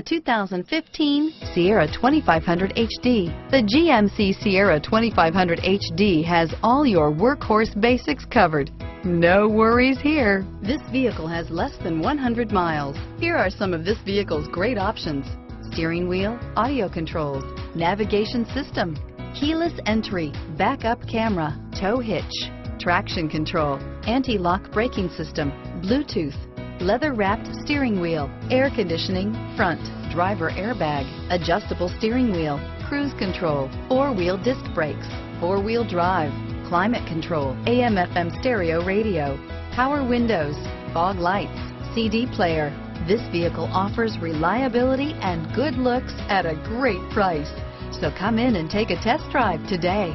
The 2015 Sierra 2500 HD. The GMC Sierra 2500 HD has all your workhorse basics covered. No worries here. This vehicle has less than 100 miles. Here are some of this vehicle's great options. Steering wheel, audio controls, navigation system, keyless entry, backup camera, tow hitch, traction control, anti-lock braking system, Bluetooth, leather-wrapped steering wheel, air conditioning, front, driver airbag, adjustable steering wheel, cruise control, four-wheel disc brakes, four-wheel drive, climate control, AM FM stereo radio, power windows, fog lights, CD player. This vehicle offers reliability and good looks at a great price. So come in and take a test drive today.